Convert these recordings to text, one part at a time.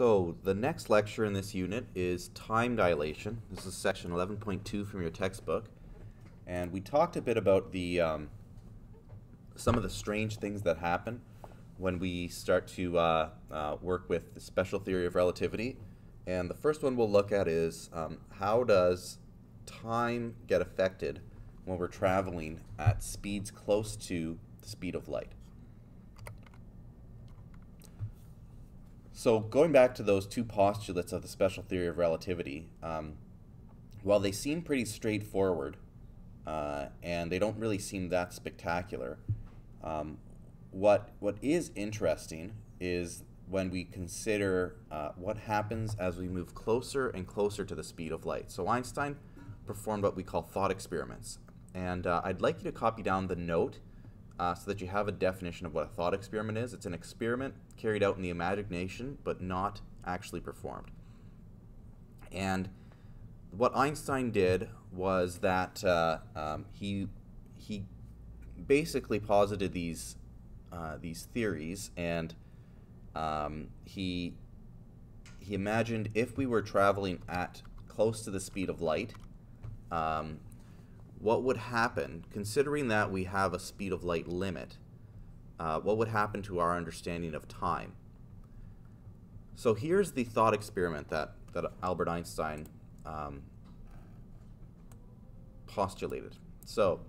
So the next lecture in this unit is time dilation. This is section 11.2 from your textbook. And we talked a bit about the um, some of the strange things that happen when we start to uh, uh, work with the special theory of relativity. And the first one we'll look at is um, how does time get affected when we're traveling at speeds close to the speed of light? So going back to those two postulates of the special theory of relativity, um, while they seem pretty straightforward uh, and they don't really seem that spectacular, um, what what is interesting is when we consider uh, what happens as we move closer and closer to the speed of light. So Einstein performed what we call thought experiments, and uh, I'd like you to copy down the note uh, so that you have a definition of what a thought experiment is. It's an experiment carried out in the imagination, but not actually performed. And what Einstein did was that uh, um, he he basically posited these uh, these theories, and um, he he imagined if we were traveling at close to the speed of light, um, what would happen, considering that we have a speed of light limit, uh, what would happen to our understanding of time? So here's the thought experiment that, that Albert Einstein um, postulated. So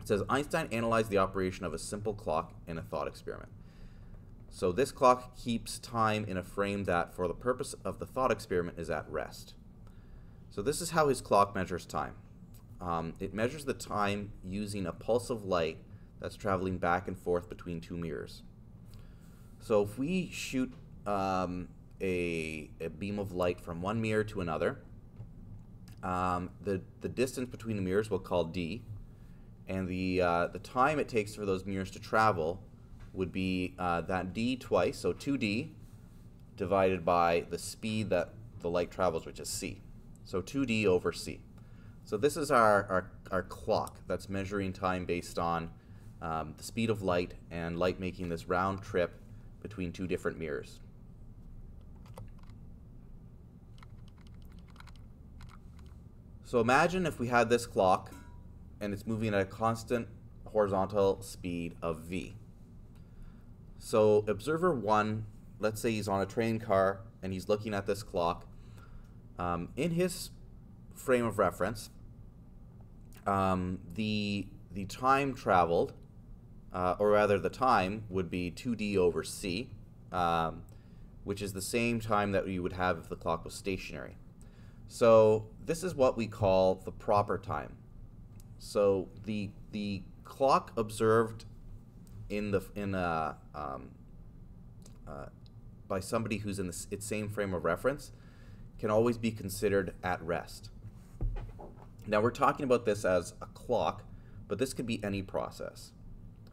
it says Einstein analyzed the operation of a simple clock in a thought experiment. So this clock keeps time in a frame that, for the purpose of the thought experiment, is at rest. So this is how his clock measures time. Um, it measures the time using a pulse of light that's traveling back and forth between two mirrors. So if we shoot um, a, a, beam of light from one mirror to another, um, the, the distance between the mirrors we'll call d, and the, uh, the time it takes for those mirrors to travel would be uh, that d twice, so 2d, divided by the speed that the light travels, which is c. So 2d over c. So this is our, our, our clock that's measuring time based on um, the speed of light and light making this round trip between two different mirrors. So imagine if we had this clock and it's moving at a constant horizontal speed of v. So observer 1, let's say he's on a train car and he's looking at this clock. Um, in his frame of reference, um, the the time traveled, uh, or rather the time would be 2d over c, um, which is the same time that you would have if the clock was stationary. So this is what we call the proper time. So the the clock observed in the in a um, uh, by somebody who's in the, its same frame of reference can always be considered at rest. Now we're talking about this as a clock, but this could be any process.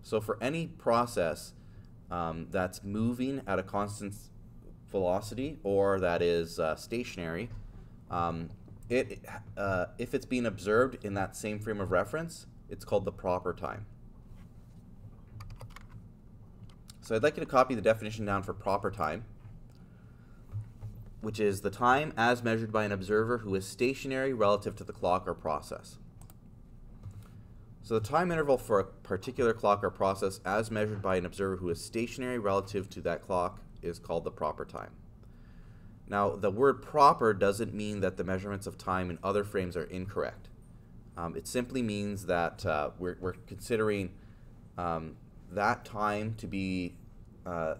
So for any process um, that's moving at a constant velocity or that is uh, stationary, um, it uh, if it's being observed in that same frame of reference, it's called the proper time. So I'd like you to copy the definition down for proper time which is the time as measured by an observer who is stationary relative to the clock or process. So the time interval for a particular clock or process as measured by an observer who is stationary relative to that clock is called the proper time. Now, the word proper doesn't mean that the measurements of time in other frames are incorrect. Um, it simply means that uh, we're, we're, considering um, that time to be uh,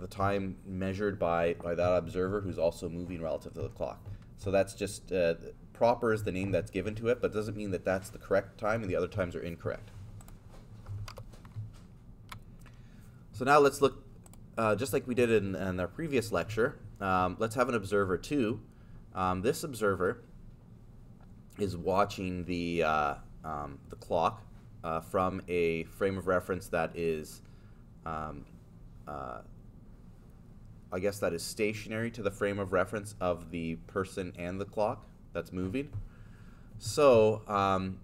the time measured by, by that observer who's also moving relative to the clock. So that's just, uh, proper is the name that's given to it, but doesn't mean that that's the correct time and the other times are incorrect. So now let's look, uh, just like we did in, in our previous lecture, um, let's have an observer 2. Um, this observer is watching the, uh, um, the clock uh, from a frame of reference that is um, uh, I guess that is stationary to the frame of reference of the person and the clock that's moving. So um,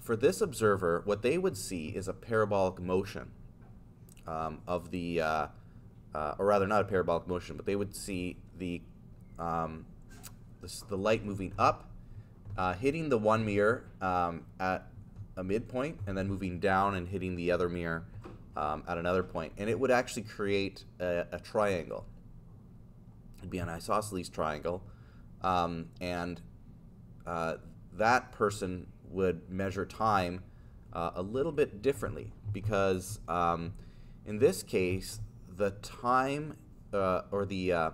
for this observer, what they would see is a parabolic motion um, of the uh, uh, or rather not a parabolic motion, but they would see the, um, the, the, light moving up, uh, hitting the one mirror um, at a midpoint, and then moving down and hitting the other mirror um, at another point. And it would actually create a, a triangle. Be an isosceles triangle. Um, and uh, that person would measure time uh, a little bit differently because um, in this case, the time uh, or the uh,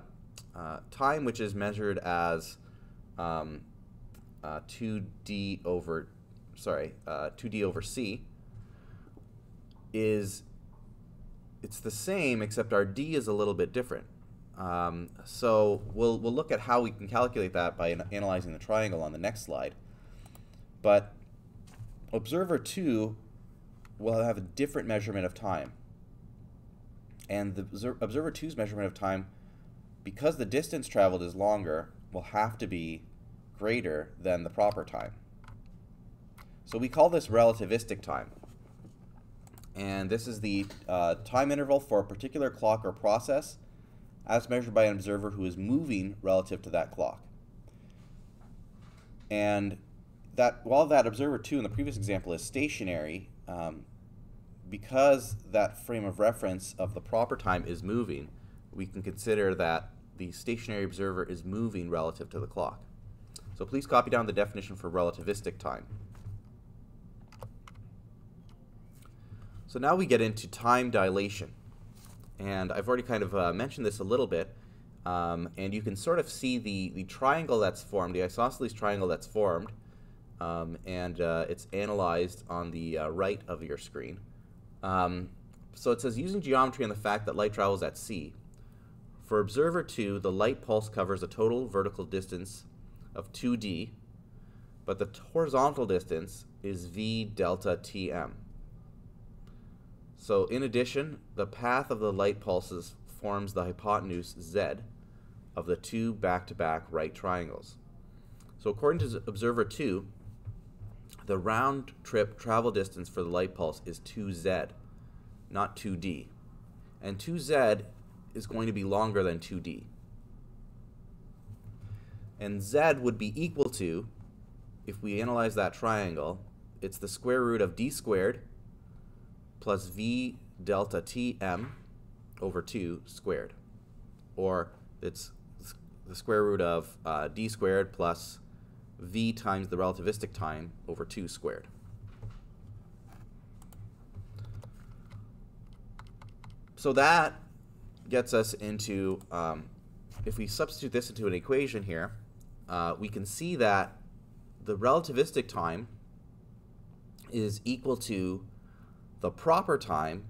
uh, time which is measured as um, 2d uh, over sorry 2d over c is it's the same except our d is a little bit different. Um, so we'll, we'll look at how we can calculate that by analyzing the triangle on the next slide. But observer 2 will have a different measurement of time. And the observer 2's measurement of time, because the distance traveled is longer, will have to be greater than the proper time. So we call this relativistic time. And this is the uh, time interval for a particular clock or process as measured by an observer who is moving relative to that clock. And that while that observer 2 in the previous example is stationary, um, because that frame of reference of the proper time is moving, we can consider that the stationary observer is moving relative to the clock. So please copy down the definition for relativistic time. So now we get into time dilation. And I've already kind of uh, mentioned this a little bit. Um, and you can sort of see the, the triangle that's formed, the isosceles triangle that's formed. Um, and uh, it's analyzed on the uh, right of your screen. Um, so it says using geometry and the fact that light travels at c. For observer 2, the light pulse covers a total vertical distance of 2d, but the horizontal distance is v delta tm. So in addition, the path of the light pulses forms the hypotenuse z of the two back-to-back -back right triangles. So according to observer 2, the round trip travel distance for the light pulse is 2z, not 2d. And 2z is going to be longer than 2d. And z would be equal to, if we analyze that triangle, it's the square root of d squared plus v delta tm over 2 squared. Or it's the square root of uh, d squared plus v times the relativistic time over 2 squared. So that gets us into, um, if we substitute this into an equation here, uh, we can see that the relativistic time is equal to the proper time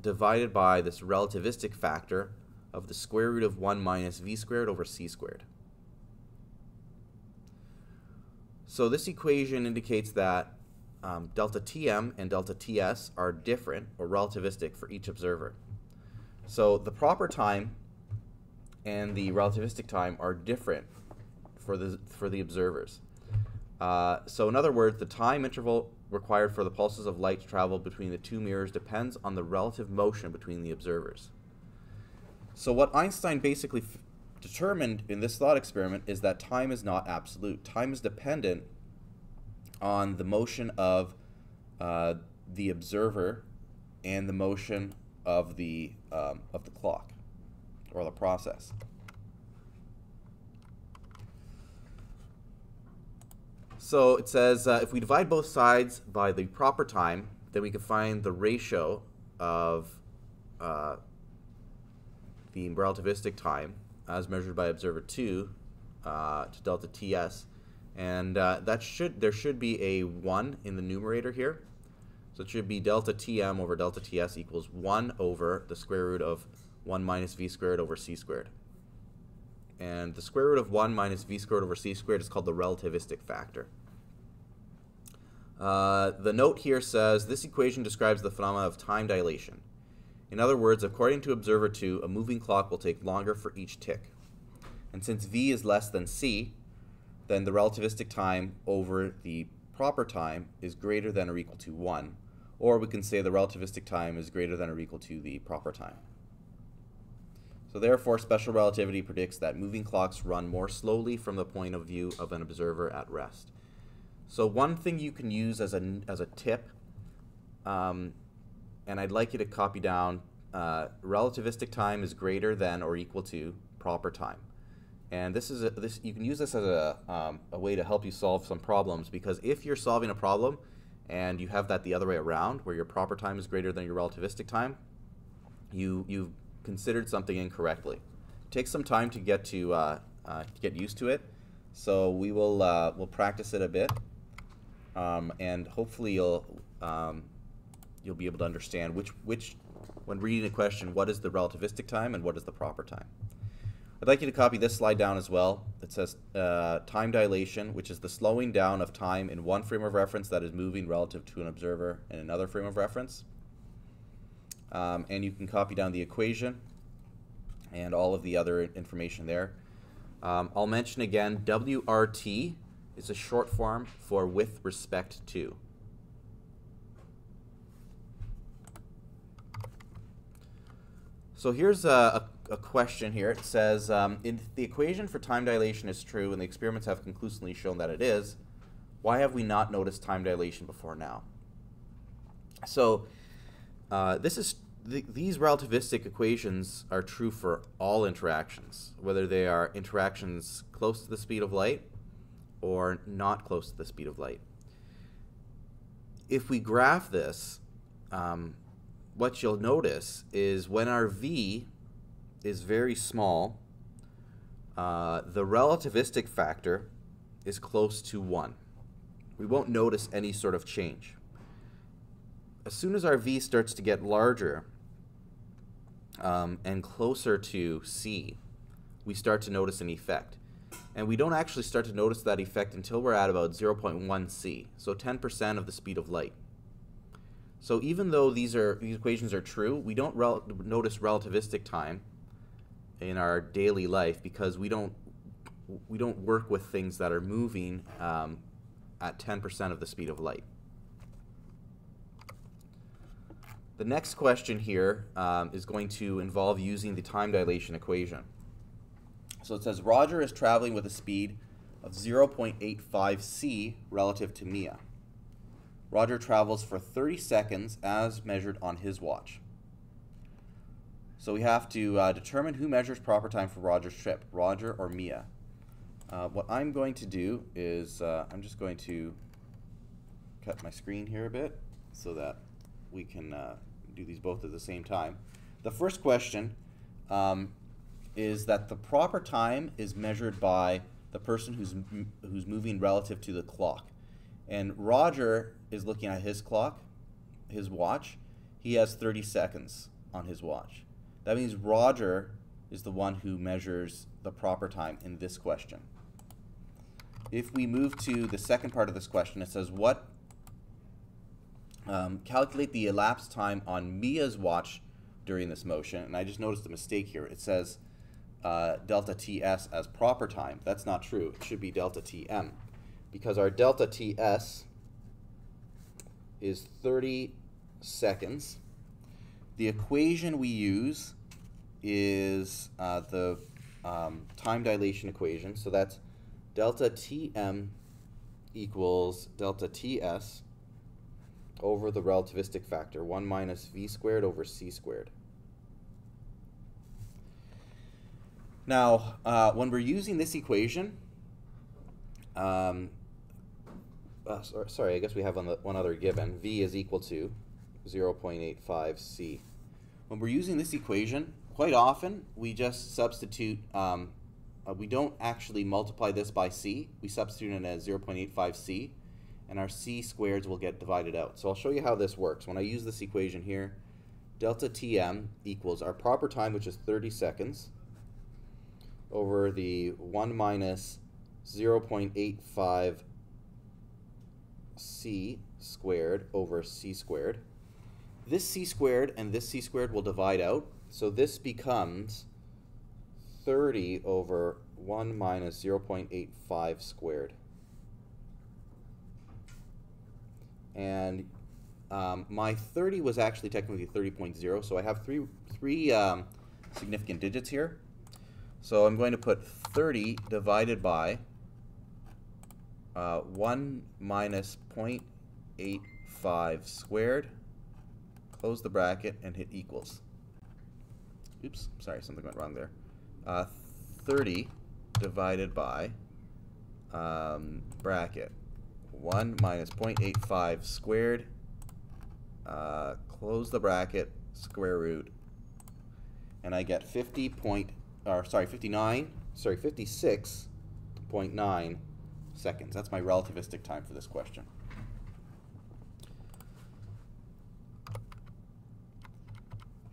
divided by this relativistic factor of the square root of 1 minus v squared over c squared. So this equation indicates that um, delta Tm and delta Ts are different or relativistic for each observer. So the proper time and the relativistic time are different for the, for the observers. Uh, so in other words, the time interval required for the pulses of light to travel between the two mirrors depends on the relative motion between the observers. So what Einstein basically determined in this thought experiment is that time is not absolute. Time is dependent on the motion of uh, the observer and the motion of the um, of the clock or the process. So it says uh, if we divide both sides by the proper time, then we can find the ratio of uh, the relativistic time as measured by observer 2 uh, to delta TS. And uh, that should there should be a 1 in the numerator here. So it should be delta Tm over delta Ts equals 1 over the square root of 1 minus v squared over c squared. And the square root of 1 minus v squared over c squared is called the relativistic factor. Uh, the note here says this equation describes the phenomena of time dilation. In other words, according to observer 2, a moving clock will take longer for each tick. And since v is less than c, then the relativistic time over the proper time is greater than or equal to 1. Or we can say the relativistic time is greater than or equal to the proper time. So therefore, special relativity predicts that moving clocks run more slowly from the point of view of an observer at rest. So one thing you can use as a, as a tip, um, and I'd like you to copy down, uh, relativistic time is greater than or equal to proper time. And this is a, this you can use this as a, um, a way to help you solve some problems because if you're solving a problem and you have that the other way around where your proper time is greater than your relativistic time, you you've considered something incorrectly. It takes some time to get to, uh, uh, get used to it, so we will uh, we'll practice it a bit, um, and hopefully you'll um, you'll be able to understand which which when reading a question what is the relativistic time and what is the proper time. I'd like you to copy this slide down as well. It says uh, time dilation, which is the slowing down of time in one frame of reference that is moving relative to an observer in another frame of reference. Um, and you can copy down the equation and all of the other information there. Um, I'll mention again, WRT is a short form for with respect to. So here's a, a, a question here. It says, um, if the equation for time dilation is true and the experiments have conclusively shown that it is, why have we not noticed time dilation before now? So uh, this is th these relativistic equations are true for all interactions, whether they are interactions close to the speed of light or not close to the speed of light. If we graph this, um, what you'll notice is when our v is very small, uh, the relativistic factor is close to 1. We won't notice any sort of change. As soon as our v starts to get larger um, and closer to c, we start to notice an effect. And we don't actually start to notice that effect until we're at about 0.1 c, so 10% of the speed of light. So even though these are these equations are true, we don't rel notice relativistic time in our daily life because we don't we don't work with things that are moving um, at 10% of the speed of light. The next question here um, is going to involve using the time dilation equation. So it says Roger is traveling with a speed of 0.85 c relative to Mia. Roger travels for 30 seconds as measured on his watch. So we have to uh, determine who measures proper time for Roger's trip, Roger or Mia. Uh, what I'm going to do is uh, I'm just going to cut my screen here a bit so that we can uh, do these both at the same time. The first question um, is that the proper time is measured by the person who's, who's moving relative to the clock. And Roger is looking at his clock, his watch. He has 30 seconds on his watch. That means Roger is the one who measures the proper time in this question. If we move to the second part of this question, it says what um, calculate the elapsed time on Mia's watch during this motion. And I just noticed a mistake here. It says uh, delta TS as proper time. That's not true. It should be delta TM because our delta TS is 30 seconds. The equation we use is uh, the um, time dilation equation. So that's delta Tm equals delta Ts over the relativistic factor, 1 minus v squared over c squared. Now, uh, when we're using this equation, um, uh, sorry, I guess we have one, one other given. V is equal to 0.85 C. When we're using this equation, quite often we just substitute, um, uh, we don't actually multiply this by C. We substitute it as 0.85 C, and our C squareds will get divided out. So I'll show you how this works. When I use this equation here, delta Tm equals our proper time, which is 30 seconds, over the 1 minus 0.85 c squared over c squared. This c squared and this c squared will divide out. So this becomes 30 over 1 minus 0.85 squared. And um, my 30 was actually technically 30.0, so I have three, three um, significant digits here. So I'm going to put 30 divided by uh, 1 minus 0.85 squared, close the bracket, and hit equals. Oops, sorry, something went wrong there. Uh, 30 divided by um, bracket 1 minus 0.85 squared, uh, close the bracket, square root, and I get 50 point, or sorry, 59, sorry, 56.9 seconds. That's my relativistic time for this question.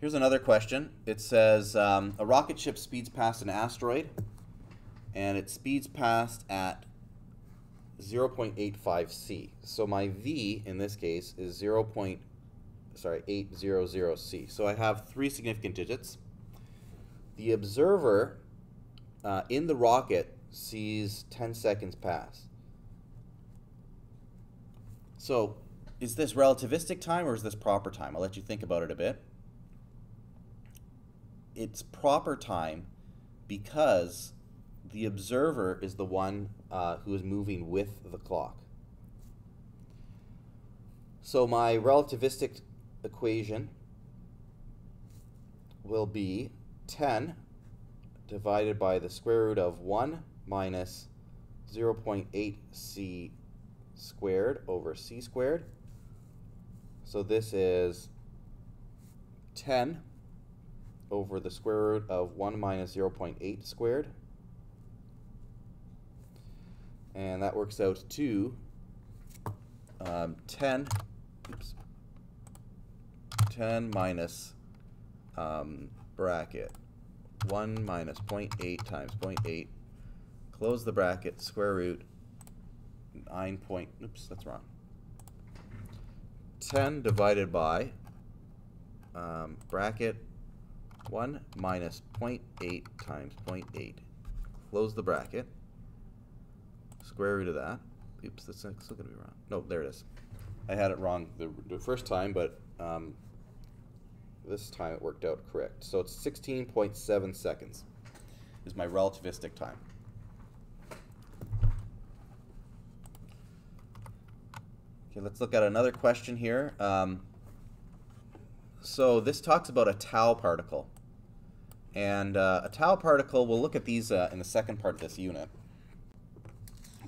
Here's another question. It says um, a rocket ship speeds past an asteroid, and it speeds past at 0.85 c. So my v in this case is 0. Point, sorry 800 c. So I have three significant digits. The observer uh, in the rocket sees 10 seconds pass. So is this relativistic time or is this proper time? I'll let you think about it a bit. It's proper time because the observer is the one uh, who is moving with the clock. So my relativistic equation will be 10 divided by the square root of 1 minus 0.8 c squared over c squared. So this is 10 over the square root of 1 minus 0.8 squared. And that works out to um, 10, oops, 10 minus um, bracket 1 minus 0.8 times 0.8, close the bracket, square root, 9 point, oops, that's wrong. 10 divided by um, bracket 1 minus 0.8 times 0.8. Close the bracket. Square root of that. Oops, that's still going to be wrong. No, there it is. I had it wrong the, the first time, but um, this time it worked out correct. So it's 16.7 seconds is my relativistic time. Okay, let's look at another question here. Um, so this talks about a tau particle. And uh, a tau particle, we'll look at these uh, in the second part of this unit.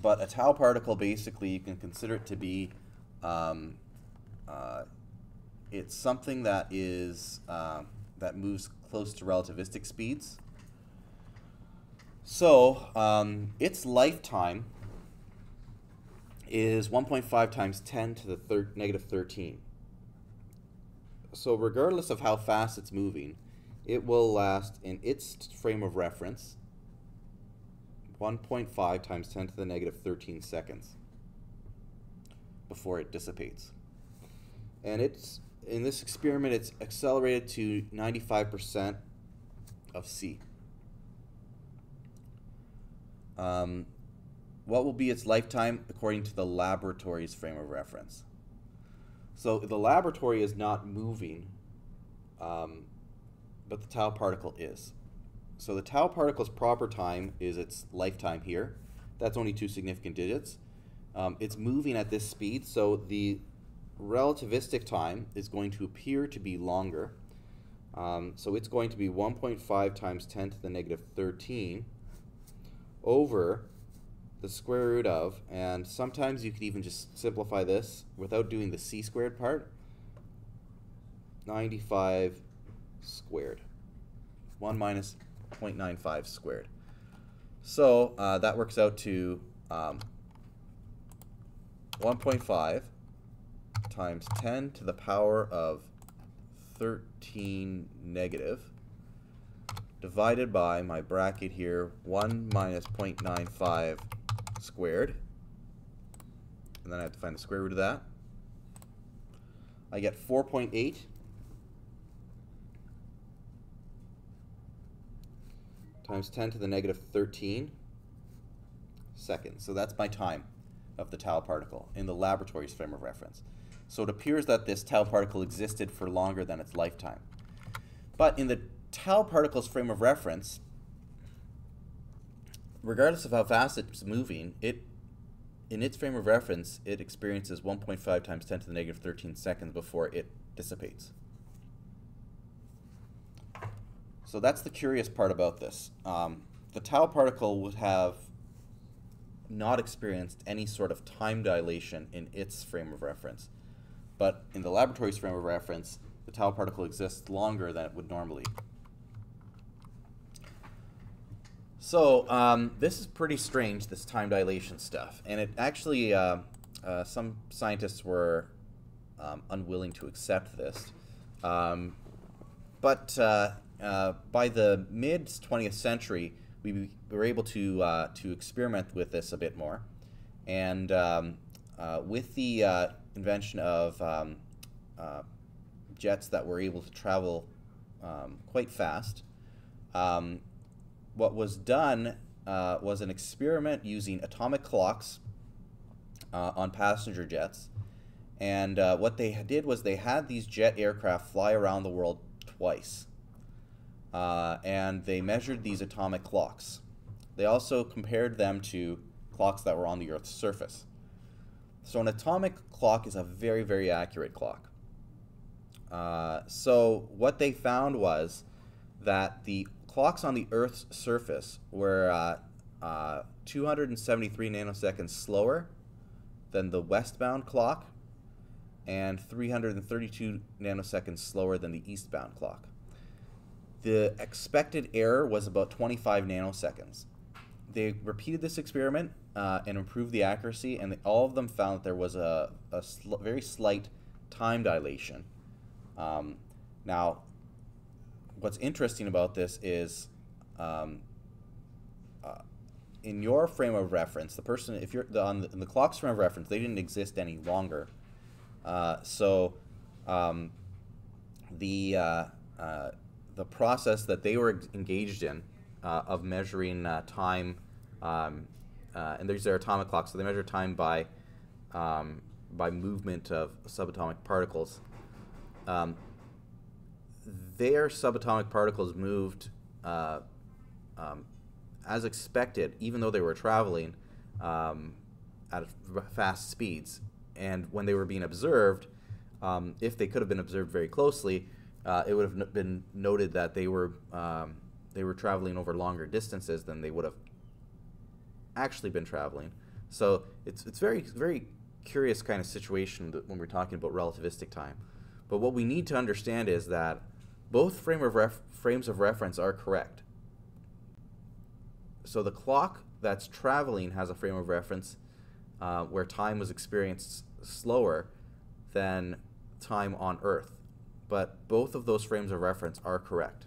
But a tau particle, basically, you can consider it to be um, uh, it's something that is uh, that moves close to relativistic speeds. So um, its lifetime is 1.5 times 10 to the thir negative 13. So regardless of how fast it's moving, it will last in its frame of reference 1.5 times 10 to the negative 13 seconds before it dissipates. And it's in this experiment, it's accelerated to 95% of C. Um, what will be its lifetime according to the laboratory's frame of reference? So the laboratory is not moving, um, but the tau particle is. So the tau particle's proper time is its lifetime here. That's only two significant digits. Um, it's moving at this speed, so the relativistic time is going to appear to be longer. Um, so it's going to be 1.5 times 10 to the negative 13 over the square root of, and sometimes you could even just simplify this without doing the c squared part, 95 squared. 1 minus 0.95 squared. So uh, that works out to um, 1.5 times 10 to the power of 13 negative divided by my bracket here 1 minus 0.95 squared and then I have to find the square root of that I get 4.8 times 10 to the negative 13 seconds so that's my time of the tau particle in the laboratory's frame of reference so it appears that this tau particle existed for longer than its lifetime. But in the tau particle's frame of reference, regardless of how fast it's moving, it in its frame of reference, it experiences 1.5 times 10 to the negative 13 seconds before it dissipates. So that's the curious part about this. Um, the tau particle would have not experienced any sort of time dilation in its frame of reference. But in the laboratory's frame of reference, the tau particle exists longer than it would normally. So um, this is pretty strange, this time dilation stuff. And it actually, uh, uh, some scientists were um, unwilling to accept this. Um, but uh, uh by the mid 20th century, we were able to, uh, to experiment with this a bit more. And um, uh, with the uh, invention of um, uh, jets that were able to travel um, quite fast, um, what was done uh, was an experiment using atomic clocks on passenger jets. And what they did was they had these jet aircraft fly around the world twice uh, and they measured these atomic clocks. They also compared them to clocks that were on the Earth's surface. So an atomic clock is a very, very accurate clock. Uh, so what they found was that the clocks on the Earth's surface were uh, uh 273 nanoseconds slower than the westbound clock and 332 nanoseconds slower than the eastbound clock. The expected error was about 25 nanoseconds. They repeated this experiment uh, and improved the accuracy, and they, all of them found that there was a, a sl very slight time dilation. Um, now, what's interesting about this is um, uh, in your frame of reference, the person, if you're the, on the, the, clock's frame of reference, they didn't exist any longer. Uh, so um, the uh, uh the process that they were engaged in uh, of measuring uh, time, um, uh, and these are atomic clocks, so they measure time by um, by movement of subatomic particles. Um, their subatomic particles moved uh, um, as expected, even though they were traveling um, at fast speeds. And when they were being observed, um, if they could have been observed very closely, uh, it would have been noted that they were um, they were traveling over longer distances than they would have actually been traveling. So it's it's very very curious kind of situation when we're talking about relativistic time. But what we need to understand is that both frame of frames of reference are correct. So the clock that's traveling has a frame of reference uh, where time was experienced slower than time on Earth but both of those frames of reference are correct.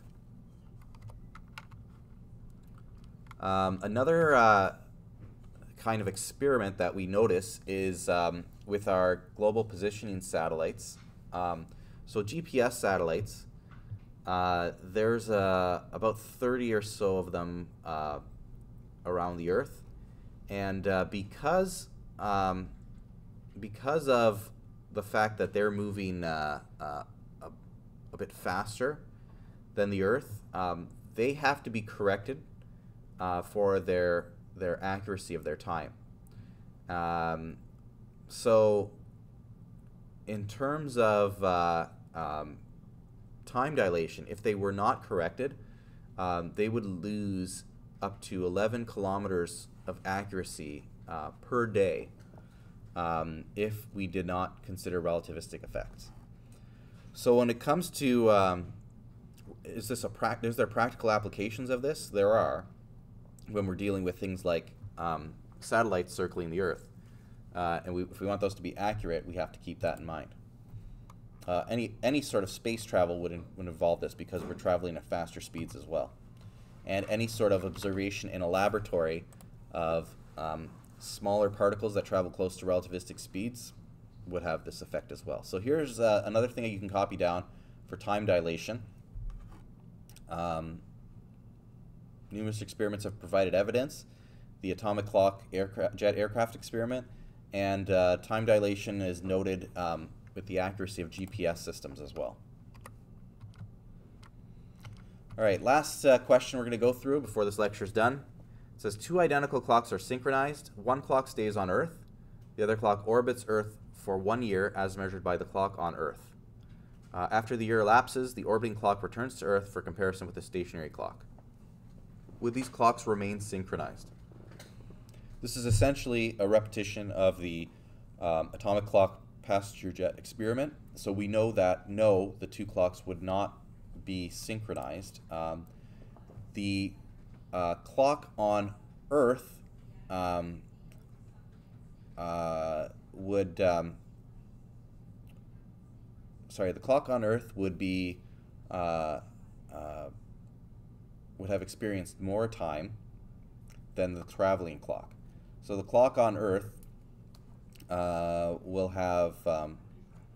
Um, another uh, kind of experiment that we notice is um, with our global positioning satellites. Um, so GPS satellites, uh, there's uh, about 30 or so of them uh, around the Earth, and uh, because um, because of the fact that they're moving uh, bit faster than the Earth, um, they have to be corrected uh, for their their accuracy of their time. Um, so, in terms of uh, um, time dilation, if they were not corrected, um, they would lose up to 11 kilometers of accuracy uh, per day um, if we did not consider relativistic effects. So when it comes to um, is this a pra- is there practical applications of this? There are when we're dealing with things like um, satellites circling the Earth, uh, and we, if we want those to be accurate, we have to keep that in mind. Uh, any any sort of space travel would, in, would involve this because we're traveling at faster speeds as well, and any sort of observation in a laboratory of um, smaller particles that travel close to relativistic speeds would have this effect as well. So here's uh, another thing that you can copy down for time dilation. Um, numerous experiments have provided evidence. The atomic clock aircraft, jet aircraft experiment and uh, time dilation is noted um, with the accuracy of GPS systems as well. All right, last uh, question we're going to go through before this lecture is done. It says two identical clocks are synchronized. One clock stays on Earth. The other clock orbits Earth for one year as measured by the clock on Earth. Uh, after the year elapses, the orbiting clock returns to Earth for comparison with the stationary clock. Would these clocks remain synchronized? This is essentially a repetition of the um, atomic clock passenger jet experiment. So we know that no, the two clocks would not be synchronized. Um, the uh, clock on Earth um, uh, would, um, sorry, the clock on Earth would be, uh, uh would have experienced more time than the traveling clock. So the clock on Earth uh, will have um,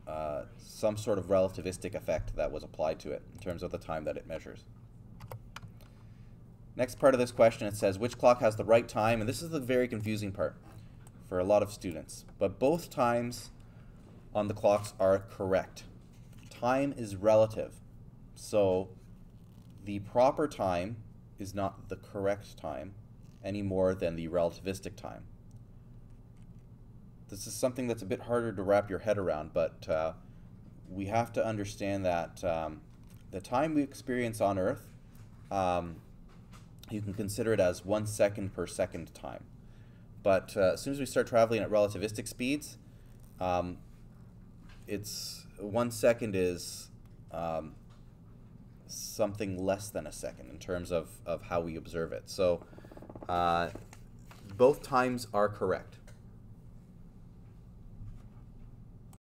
uh, some sort of relativistic effect that was applied to it in terms of the time that it measures. Next part of this question, it says, which clock has the right time? And this is the very confusing part for a lot of students. But both times on the clocks are correct. Time is relative. So the proper time is not the correct time any more than the relativistic time. This is something that's a bit harder to wrap your head around, but uh, we have to understand that um, the time we experience on Earth, um, you can consider it as one second per second time. But uh, as soon as we start traveling at relativistic speeds, um, it's one second is um, something less than a second in terms of, of how we observe it. So uh, both times are correct.